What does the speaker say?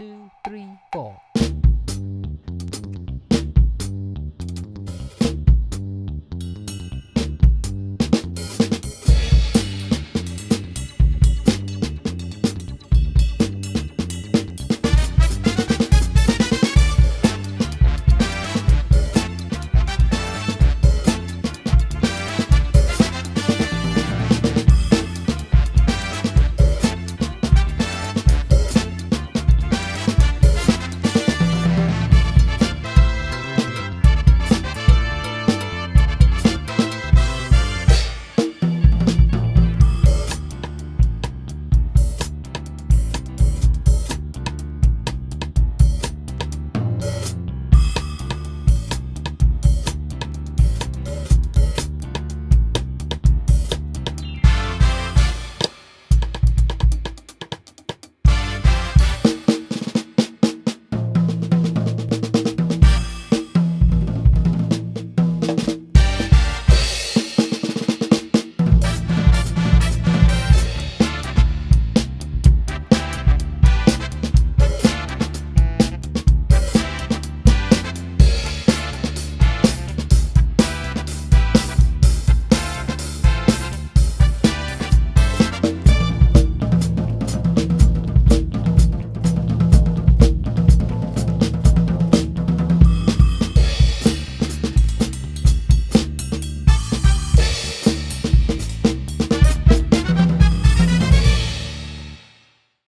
two, three, four.